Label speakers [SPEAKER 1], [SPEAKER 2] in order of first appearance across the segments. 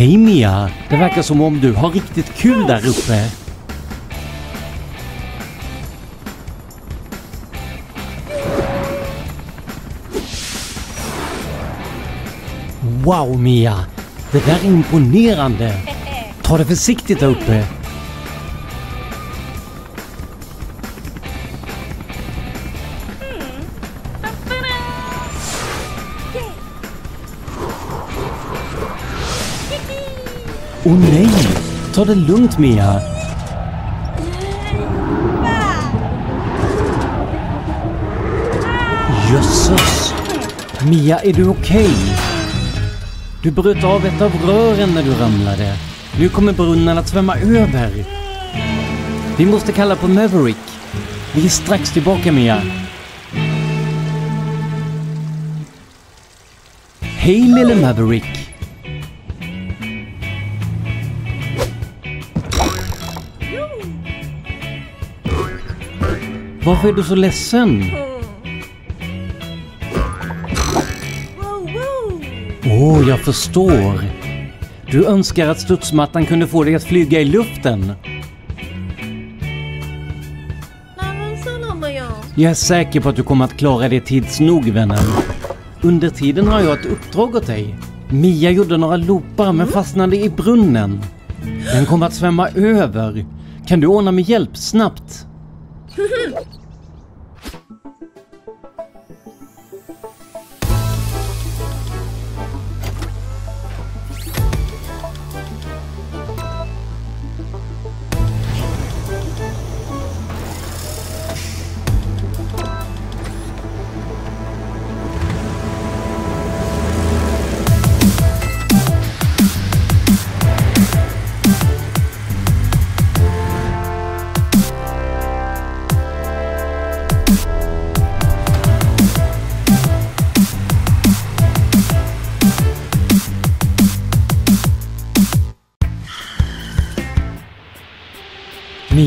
[SPEAKER 1] Hej Mia! Det verkar som om du har riktigt kul där uppe. Wow Mia! Det där är imponerande! Ta det försiktigt där uppe. Åh nej! Ta det lugnt Mia! Jösses! Mia, är du okej? Du bröt av ett av rören när du ramlade. Nu kommer brunnen att svämma över. Vi måste kalla på Maverick. Vi är strax tillbaka Mia. Hej lille Maverick! Varför är du så ledsen? Åh, oh, jag förstår. Du önskar att studsmattan kunde få dig att flyga i luften. Jag är säker på att du kommer att klara det tids nog, vännen. Under tiden har jag ett uppdrag åt dig. Mia gjorde några loopar men fastnade i brunnen. Den kommer att svämma över. Kan du ordna med hjälp snabbt?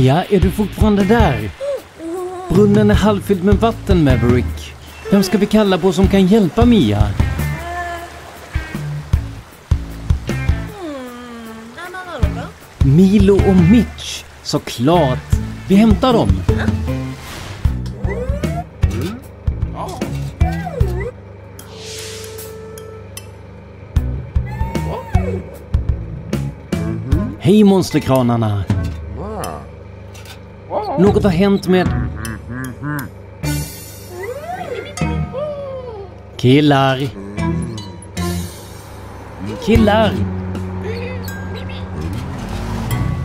[SPEAKER 1] Mia, är du fortfarande där? Brunnen är halvfylld med vatten, Maverick. Vem ska vi kalla på som kan hjälpa Mia? Milo och Mitch, såklart. Vi hämtar dem. Hej monsterkranarna! Något har hänt med... Killar! Killar!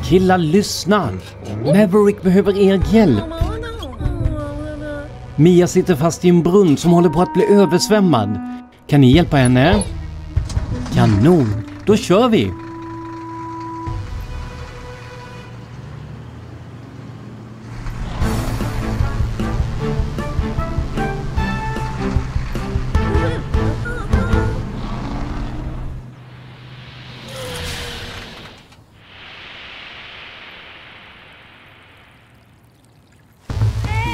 [SPEAKER 1] Killar, lyssna! Maverick behöver er hjälp. Mia sitter fast i en brunn som håller på att bli översvämmad. Kan ni hjälpa henne? Kanon! Då kör vi!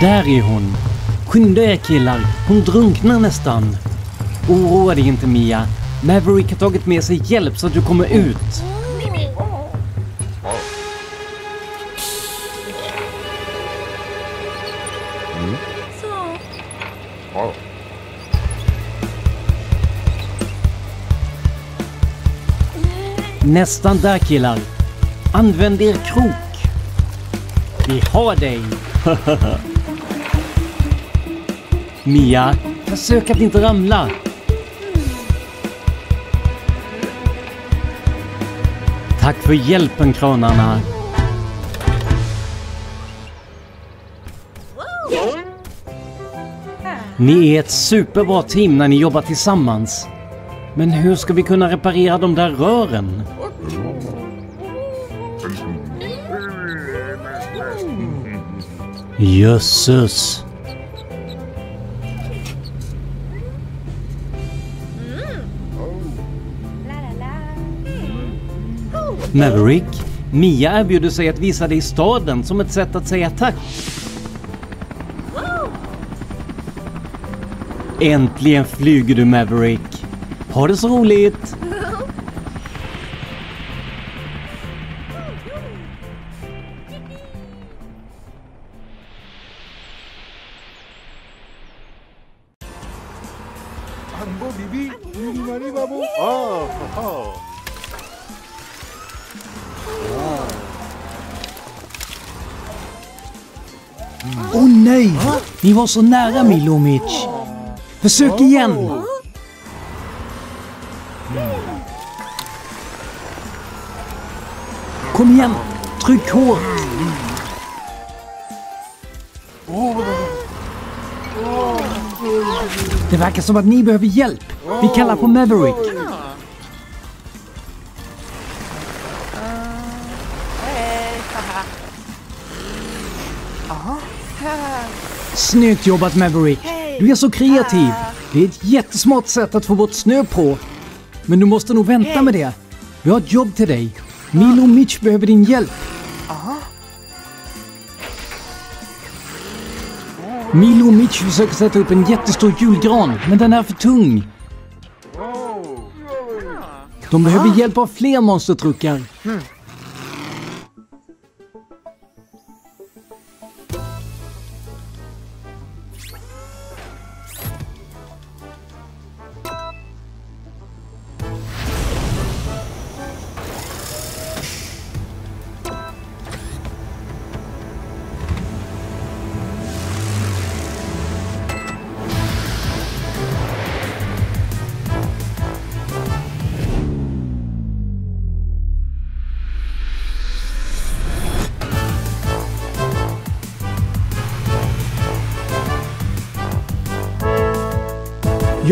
[SPEAKER 1] Där är hon! Skynda er killar, hon drunknar nästan. Oroa dig inte Mia. Maverick har tagit med sig hjälp så att du kommer ut. Nästan där killar. Använd er krok. Vi har dig! Mia, försök att inte ramla. Tack för hjälpen kranarna. Ni är ett superbra team när ni jobbar tillsammans. Men hur ska vi kunna reparera de där rören? Jösses. Maverick, Mia erbjuder sig att visa dig staden som ett sätt att säga tack. Äntligen flyger du Maverick! Ha det så roligt!
[SPEAKER 2] Anbo bibi, Åh
[SPEAKER 1] Åh nej! Ni var så nära Milo och Mitch. Försök igen! Kom igen! Tryck hårt! Det verkar som att ni behöver hjälp. Vi kallar på Maverick. Snyggt jobbat Maverick! Du är så kreativ! Det är ett jättesmart sätt att få bort snö på. Men du måste nog vänta med det. Vi har ett jobb till dig. Milo och Mitch behöver din hjälp. Milo och Mitch försöker sätta upp en jättestor julgran, men den är för tung. De behöver hjälp av fler monstertruckar.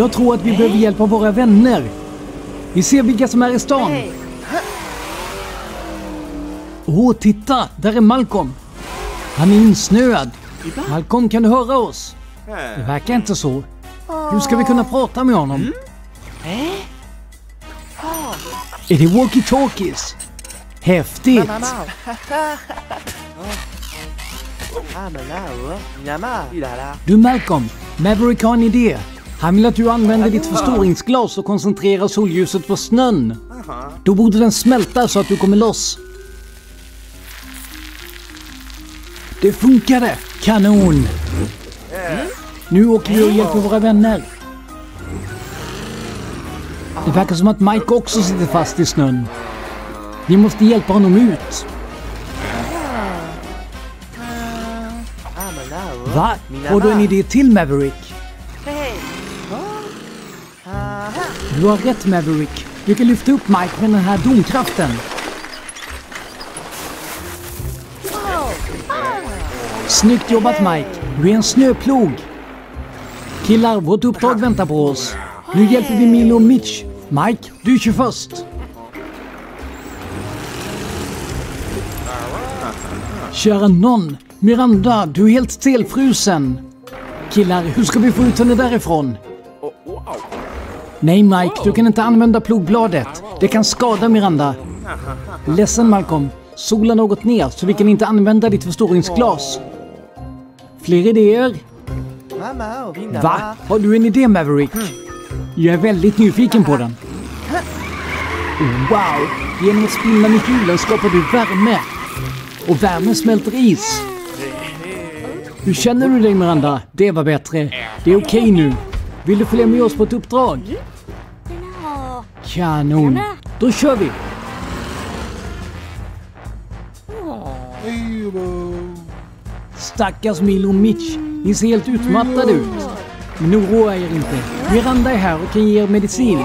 [SPEAKER 1] Jag tror att vi behöver hjälp av våra vänner. Vi ser vilka som är i stan. Åh, titta! Där är Malcolm. Han är insnöad. Malcolm, kan du höra oss? Det verkar inte så. Hur ska vi kunna prata med honom? Är det walkie-talkies? Häftigt! Du Malcolm, Maverick har en idé. Han vill att du använder ditt förstoringsglas och koncentrerar solljuset på snön. Då borde den smälta så att du kommer loss. Det funkade! Kanon! Nu åker vi och hjälper våra vänner. Det verkar som att Mike också sitter fast i snön. Vi måste hjälpa honom ut. Va? Har du en idé till Maverick? Du har rätt Maverick. Du kan lyfta upp Mike med den här domkraften. Snyggt jobbat Mike. Du är en snöplog. Killar, vårt uppdrag väntar på oss. Nu hjälper vi Milo och Mitch. Mike, du kör först. Kära nån. Miranda, du är helt stelfrusen. Killar, hur ska vi få ut henne därifrån? Oh, Nej Mike, du kan inte använda plogbladet. Det kan skada Miranda. Ledsen Malcolm. Solen har gått ner så vi kan inte använda ditt förstoringsglas. Fler idéer? Va? Har du en idé Maverick? Jag är väldigt nyfiken på den. Wow! Genom att spinna med hjulen skapar du värme. Och värmen smälter is. Hur känner du dig Miranda? Det var bättre. Det är okej nu. Vill du följa med oss på ett uppdrag? Kanon. Då kör vi! Stackars Milo och Mitch. Ni ser helt utmattade ut. Men oroa er inte. Miranda är här och kan ge er medicin.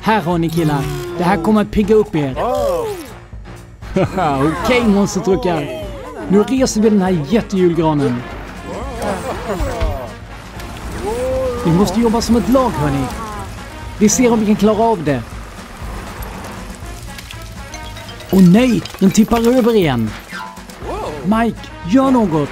[SPEAKER 1] Här har ni killar. Det här kommer att pigga upp er. Okej monstertruckar. Nu reser vi den här jättejulgranen. Vi måste jobba som ett lag hörni. Vi ser om vi kan klara av det. Åh nej, den tippar över igen. Mike, gör något.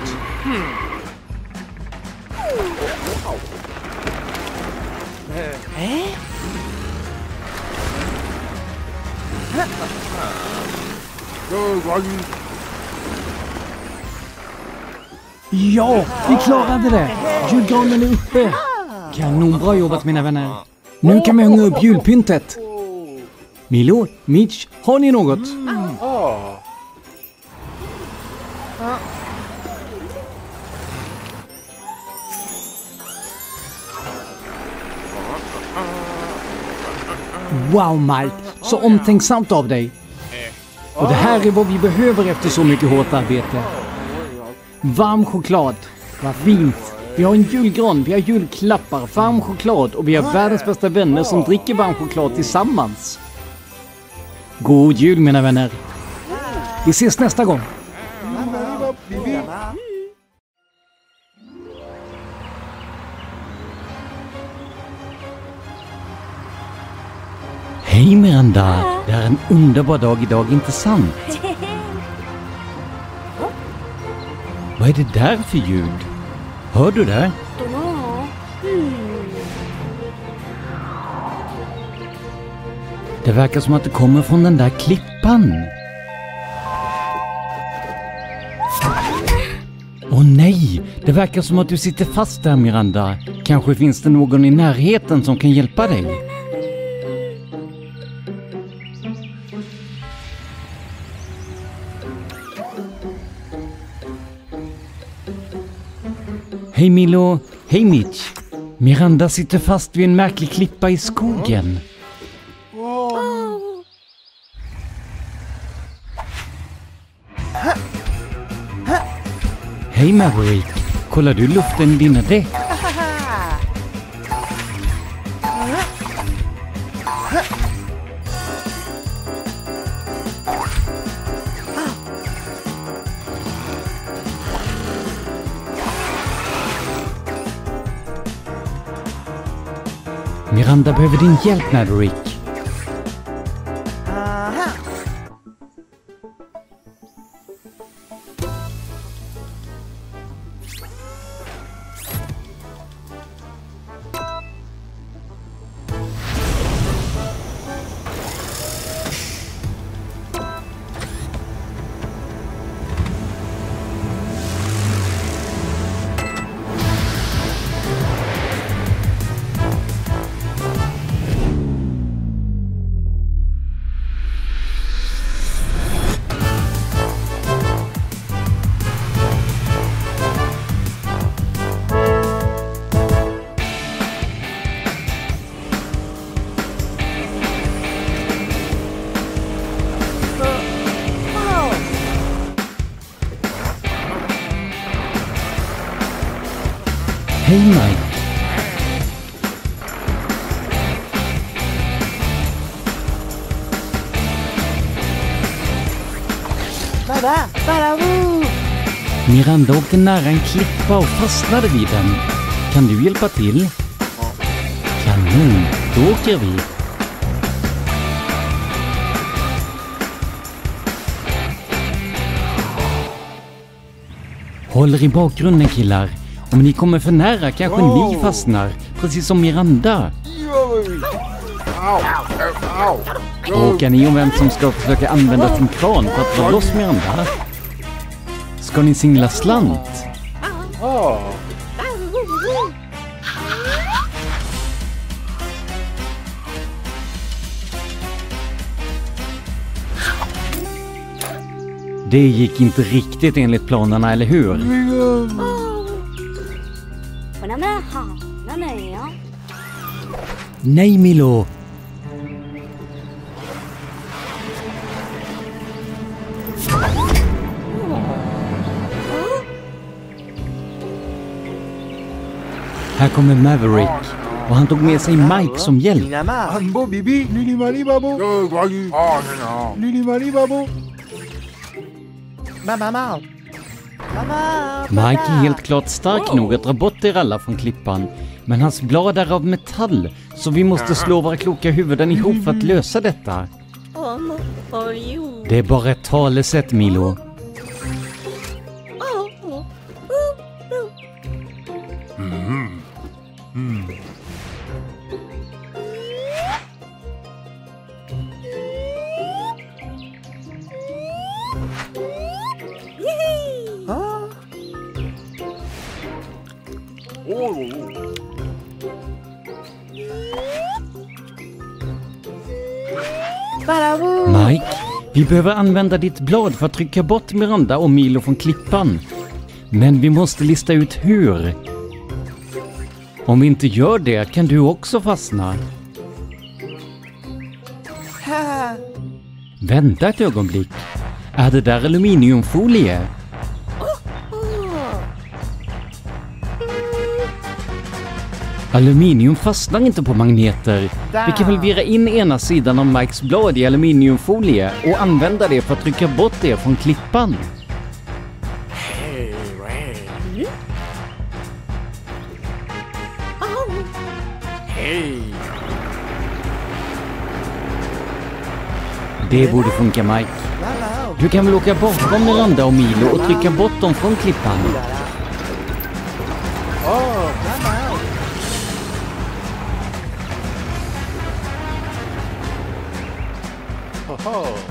[SPEAKER 2] Go,
[SPEAKER 1] Ja, vi klarade det! Julgranen är uppe! Kanonbra jobbat mina vänner! Nu kan vi hänga upp julpyntet! Milo, Mitch, har ni något? Wow Mike, så omtänksamt av dig! Och det här är vad vi behöver efter så mycket hårt arbete. Varm choklad. Vad fint. Vi har en julgran, vi har julklappar, varm choklad och vi har världens bästa vänner som dricker varm choklad tillsammans. God jul mina vänner. Vi ses nästa gång. Hej Miranda! Det är en underbar dag idag, inte sant? Vad är det där för ljud? Hör du det? Det verkar som att det kommer från den där klippan. Åh nej! Det verkar som att du sitter fast där Miranda. Kanske finns det någon i närheten som kan hjälpa dig? Hej Milo! Hej Mitch! Miranda sitter fast vid en märklig klippa i skogen. Hej Maverick! Kollar du luften i dina däck? Miranda behöver din hjälp Maverick. Miranda åkte nära en klippa och fastnade vid den. Kan du hjälpa till? Kanon, då åker vi. Håller i bakgrunden killar. Om ni kommer för nära kanske ni
[SPEAKER 2] Oh.
[SPEAKER 1] fastnar, precis som Miranda. Bråkar ni om vem som ska försöka använda sin kran för att dra loss Miranda? Ska ni singla slant? Det gick inte riktigt enligt planerna, eller hur? Nej Milo, Här kommer Maverick. Och han tog med sig Mike som hjälp. Mike är helt klart stark nog att dra bort er alla från klippan. Men hans blad är av metall, så vi måste slå våra kloka huvuden ihop för att lösa detta. Det är bara ett talesätt Milo. behöver använda ditt blad för att trycka bort Miranda och Milo från klippan. Men vi måste lista ut hur. Om vi inte gör det kan du också fastna. Vänta ett ögonblick. Är det där aluminiumfolie? Aluminium fastnar inte på magneter. Vi kan väl vira in ena sidan av Mikes blad i aluminiumfolie och använda det för att trycka bort det från klippan. Det borde funka Mike. Du kan väl åka bakom Miranda och Milo och trycka bort dem från klippan?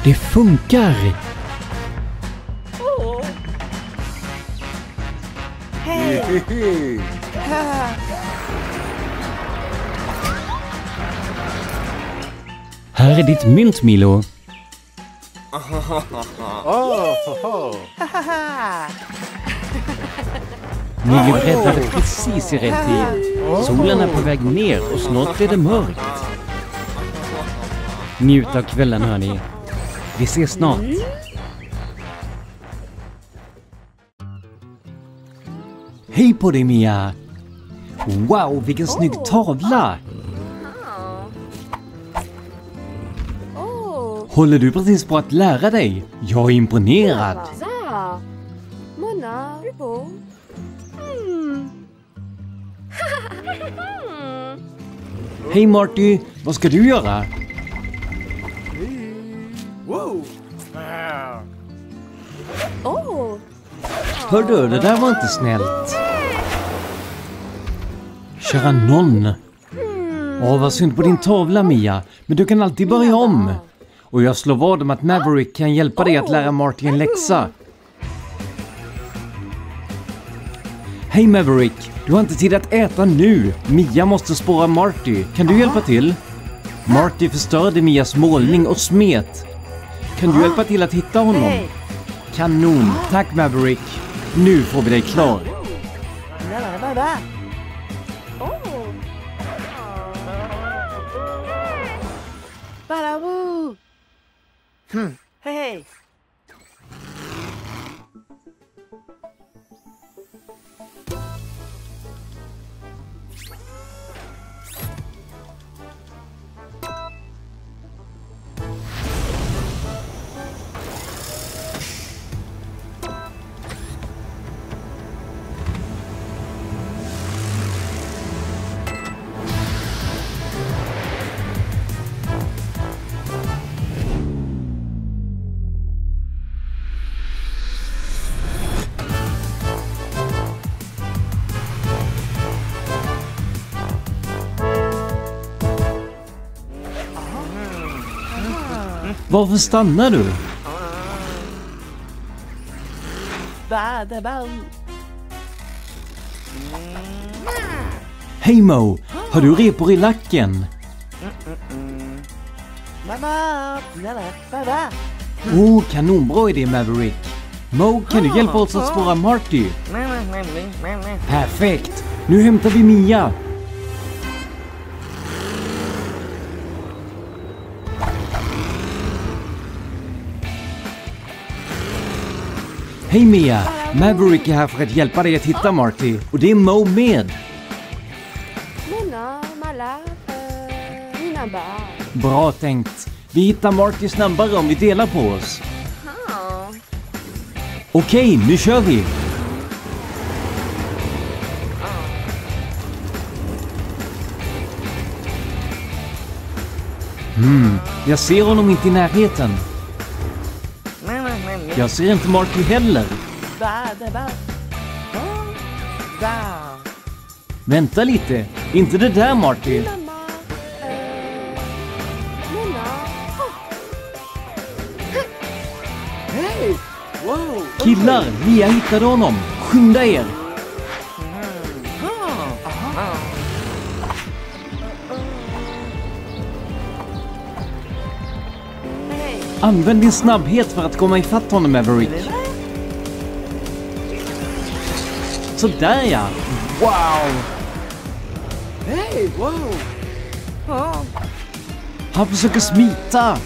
[SPEAKER 1] Det funkar!
[SPEAKER 2] Hehehe.
[SPEAKER 1] Här är ditt mynt Milo. Ni blev räddade precis i rätt tid. Solen är på väg ner och snart blir det mörkt. Njut av kvällen hörni. Vi ses snart. Hej på dig Mia! Wow, vilken snygg tavla! Håller du precis på att lära dig? Jag är imponerad.
[SPEAKER 3] Hmm.
[SPEAKER 1] Hej Marty, vad ska du göra? Hördu, det där var inte snällt. Kära nån. Åh, vad synd på din tavla Mia, men du kan alltid börja om. Och jag slår vad om att Maverick kan hjälpa dig att lära Marty en läxa. Hej Maverick, du har inte tid att äta nu. Mia måste spåra Marty. Kan du hjälpa till? Marty förstörde Mias målning och smet. Kan du hjälpa till att hitta honom? Kanon, tack Maverick. Nu får vi dig klar.
[SPEAKER 4] Baraboo! Hey!
[SPEAKER 1] Varför stannar du? Hej Mo! Har du repor i lacken? Oh, kanonbra idé Maverick. Mo, kan du hjälpa oss att spåra Marty? Perfekt! Nu hämtar vi Mia. Hej Mia! Maverick är här för att hjälpa dig att hitta Marty. Och det är Mo med. Bra tänkt. Vi hittar Marty snabbare om vi delar på oss.
[SPEAKER 3] Okej,
[SPEAKER 1] Okej, nu kör vi! Hmm, jag ser honom inte i närheten. Jag ser inte Marty heller. Vänta lite, inte det där!
[SPEAKER 4] Wow!
[SPEAKER 1] Killar, Mia hittade honom. Skynda er! Använd din snabbhet för att komma ifatt honom Maverick. Sådär ja! Wow!
[SPEAKER 4] Hey! Wow! Oh!
[SPEAKER 1] Han försöker smita!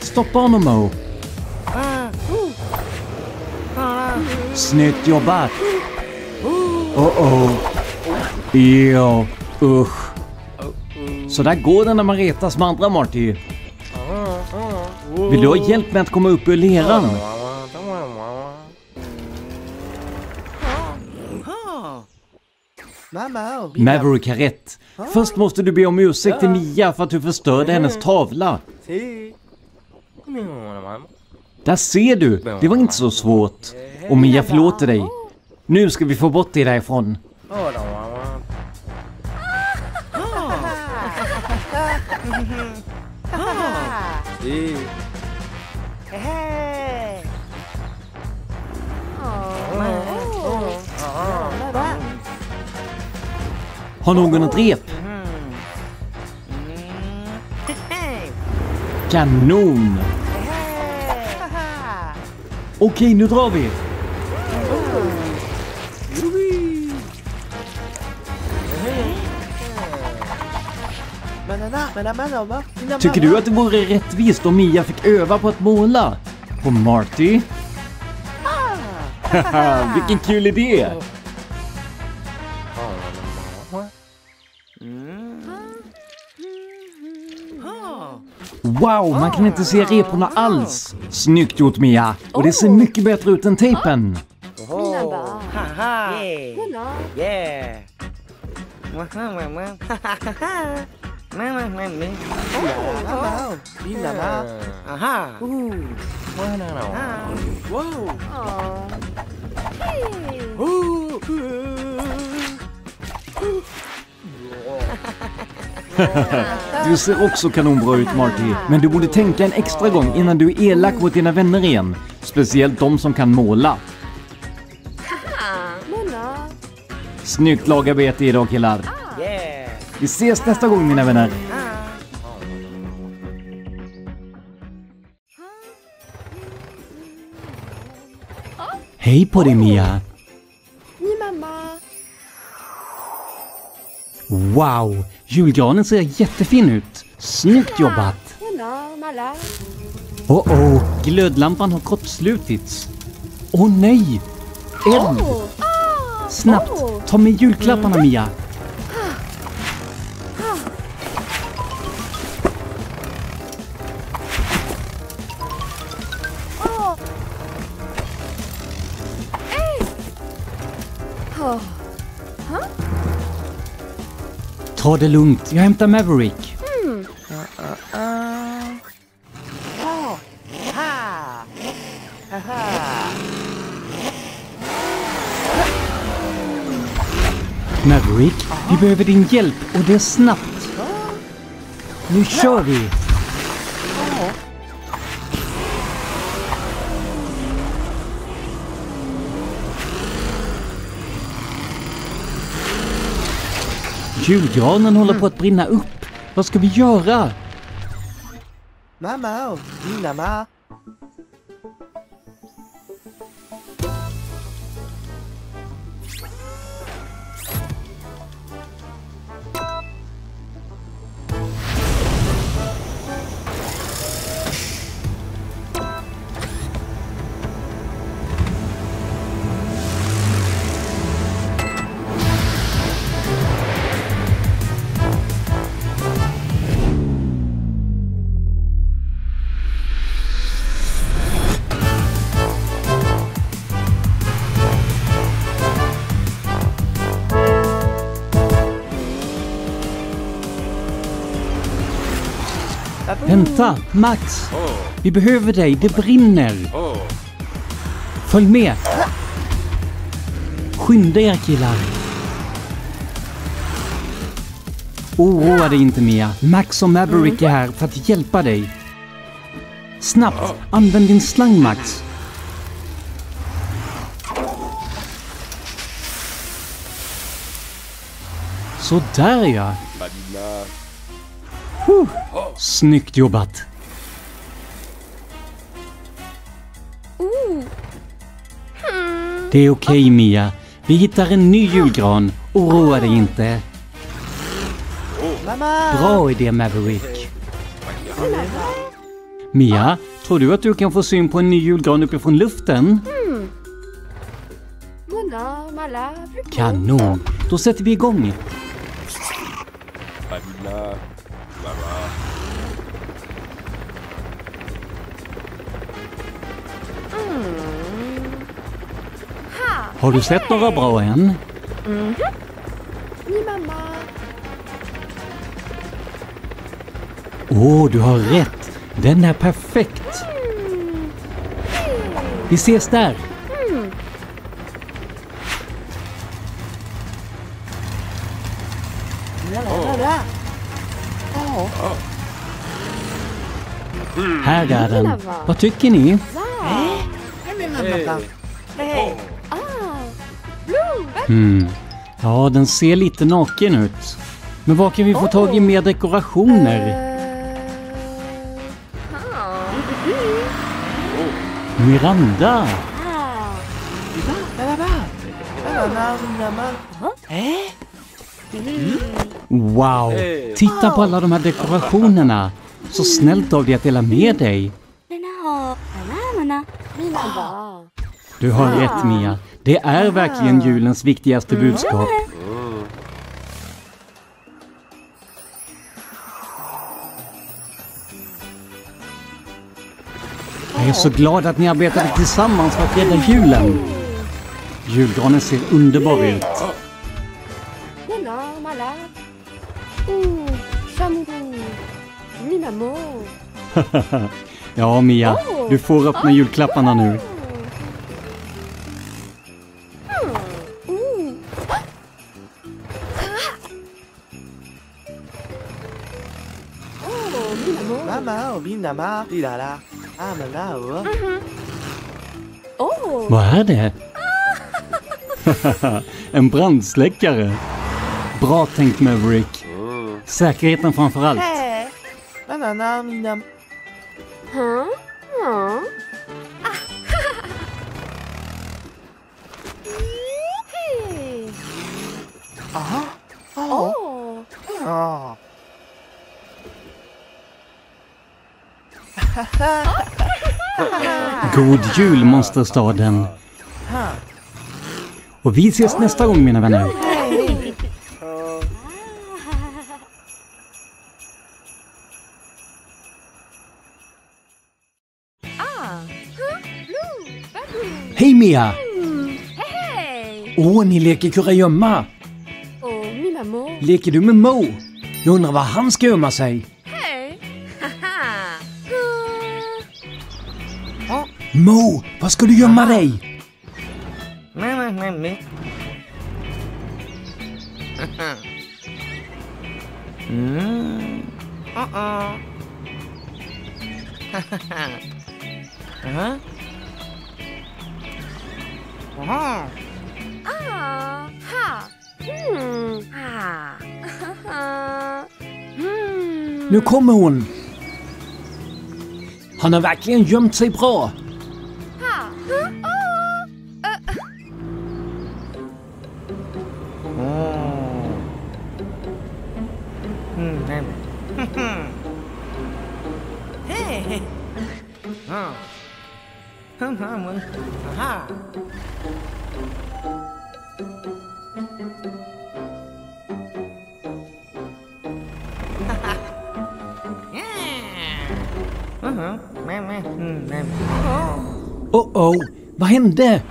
[SPEAKER 1] Stoppa honom Mo. Snyggt jobbat. Oh oh. Jo, usch. Så där går det när man retas med andra Marty. Vill du ha hjälp med att komma upp ur leran? Maverick har rätt. Först måste du be om ursäkt till Mia för att du förstörde hennes tavla. Där ser du! Det var inte så svårt. Och Mia förlåter dig. Nu ska vi få bort dig därifrån. Har någon ett rep? Kanon! Okej, nu drar vi! Tycker du att det vore rättvist om Mia fick öva på att måla? På Marty? Haha, vilken kul idé! Wow, man kan inte se reporna alls! Snyggt gjort Mia! Och det ser mycket bättre ut än tejpen!
[SPEAKER 3] Mina barn.
[SPEAKER 4] Haha. Yeah.
[SPEAKER 3] Mina.
[SPEAKER 4] Yeah. Aha. Ooh. Wow.
[SPEAKER 3] Åh. Hej.
[SPEAKER 4] Ooh.
[SPEAKER 1] Du ser också kanonbra ut Marty, men du borde tänka en extra gång innan du är elak mot dina vänner igen. Speciellt de som kan måla. Snyggt lagarbete idag killar. Vi ses nästa gång mina vänner. Hej på dig Mia!
[SPEAKER 3] Min mamma.
[SPEAKER 1] Wow! Julgranen ser jättefin ut. Snyggt jobbat! Oh oh, glödlampan har kortslutits. Åh oh, nej! Eld!
[SPEAKER 3] Åh.
[SPEAKER 1] Snabbt, ta med julklapparna Mia. Ta det lugnt, jag hämtar Maverick.
[SPEAKER 4] Oh. Ha.
[SPEAKER 1] Maverick, vi behöver din hjälp och det snabbt. Nu kör vi! Julgranen håller på att brinna upp. Vad ska vi göra?
[SPEAKER 4] Mamma. Mamma.
[SPEAKER 1] Vänta, Max! Vi behöver dig, det brinner! Följ med! Skynda er killar! Oroa dig inte Mia. Max och Maverick är här för att hjälpa dig. Snabbt, använd din slang Max. Så där ja. Huh. Snyggt jobbat. Det är okej Mia. Vi hittar en ny julgran. Oroa dig inte.
[SPEAKER 4] Mamma.
[SPEAKER 1] Bra idé Maverick. Mia, tror du att du kan få syn på en ny julgran uppifrån luften?
[SPEAKER 3] Mm.
[SPEAKER 1] Kanon! Då sätter vi igång. Har du sett några bra än?
[SPEAKER 3] Mamma.
[SPEAKER 1] Åh, du har rätt. Den är perfekt. Vi ses där.
[SPEAKER 4] La.
[SPEAKER 1] Här är den. Vad tycker ni?
[SPEAKER 4] Hey.
[SPEAKER 1] Hmm. Ja, den ser lite naken ut. Men var kan vi få tag i mer dekorationer?
[SPEAKER 3] Ah!
[SPEAKER 1] Miranda!
[SPEAKER 4] Eh?
[SPEAKER 1] Wow! Titta på alla de här dekorationerna. Så snällt av dig att dela med dig. Du har rätt Mia. Det är verkligen julens viktigaste budskap. Jag är så glad att ni arbetade tillsammans för att rädda julen. Julgranen ser underbar ut. Ja Mia, du får öppna julklapparna nu.
[SPEAKER 3] Oh.
[SPEAKER 4] Oh!
[SPEAKER 1] Vad är det? en brandsläckare. Bra tänkt Maverick. Säkerheten framför allt.
[SPEAKER 4] Hey.
[SPEAKER 1] God jul monsterstaden. Och vi ses nästa gång mina vänner. Hej Mia! Åh, ni leker kurragömma.
[SPEAKER 3] Oh.
[SPEAKER 1] Leker du med Mo? Jag undrar var han ska gömma sig. Mo, var ska du gömma dig?
[SPEAKER 4] Mamma, mamma. Mm. Uh-uh. uh-huh. Uh-huh.
[SPEAKER 3] Ah! Ha! Hmm! Ah! hmm!
[SPEAKER 1] Nu kommer hon. Han har verkligen gömt sig bra.
[SPEAKER 4] Hum, hum, Aha. Uh-huh. Mamma. Mm, mamma.
[SPEAKER 1] Oh oh, vad hände?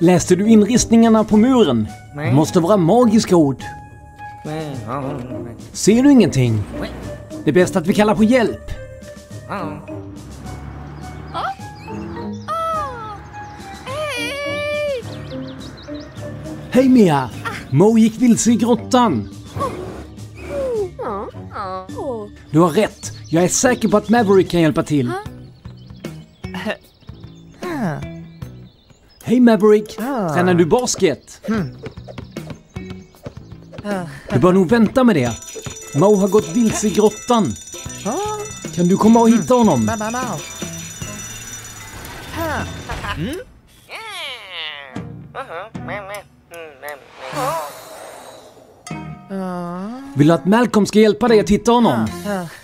[SPEAKER 1] Läste du inristningarna på muren?
[SPEAKER 4] Nej.
[SPEAKER 1] Det måste vara magiska ord.
[SPEAKER 4] Nej, nej.
[SPEAKER 1] Ser du ingenting?
[SPEAKER 4] Nej.
[SPEAKER 1] Det är bäst att vi kallar på hjälp. Hej Mia! Mo gick vilse i grottan. Du har rätt. Jag är säker på att Maverick kan hjälpa till. Hej Maverick! Tränar du basket? Du bör nog vänta med det. Mo har gått vilse i grottan. Kan du komma och hitta honom?
[SPEAKER 4] Mm?
[SPEAKER 1] Vill du att Malcolm ska hjälpa dig att hitta honom?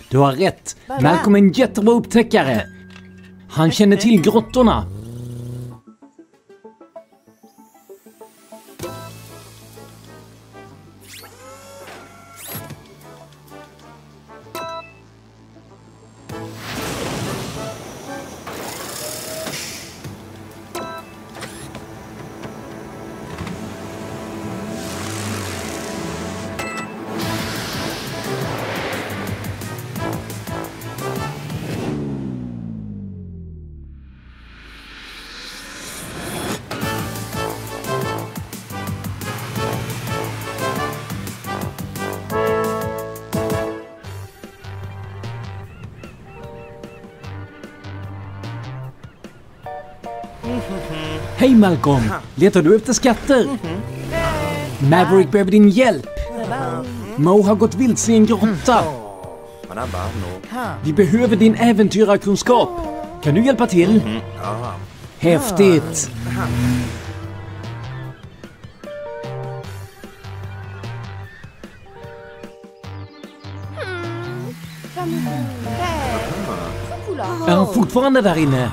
[SPEAKER 1] Du har rätt. Malcolm är en jättebra upptäckare. Han känner till grottorna. Hej Malcolm! Letar du efter skatter? Maverick behöver din hjälp. Mo har gått vilse i en grotta.
[SPEAKER 5] Baru.
[SPEAKER 1] Vi behöver din äventyrarkunskap. Kan du hjälpa till? Häftigt! Är han fortfarande där inne?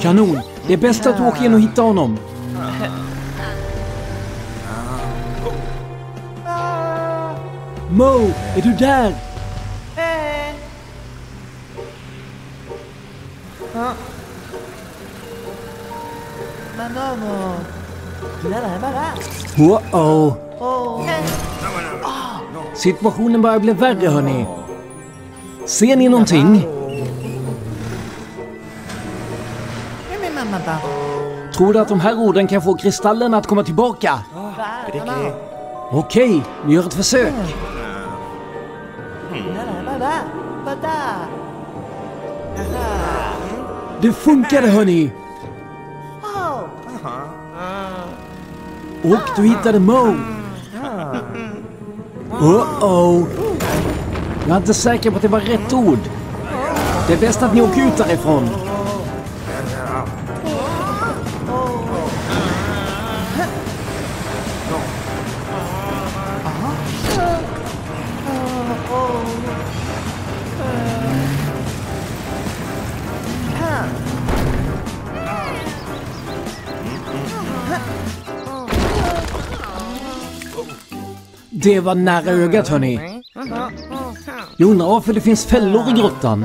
[SPEAKER 1] Kanon! Det är bäst att du åker in och hittar honom. Mo, är du där? Wow! Situationen börjar bli värre hörni. Ser ni någonting? Tror du att de här orden kan få kristallerna att komma tillbaka? Okej, vi gör ett försök. Det funkade hörni! Och du hittade Mo. Uh-oh. Jag är inte säker på att det var rätt ord. Det är bäst att ni åker ut därifrån. Det var nära ögat hörni. Jag undrar varför det finns fällor i grottan.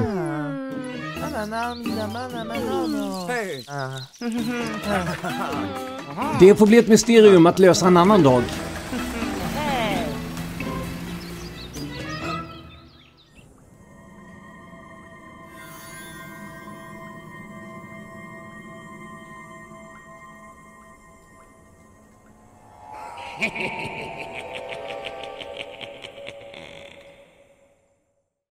[SPEAKER 5] Hey.
[SPEAKER 1] Det får bli ett mysterium att lösa en annan dag.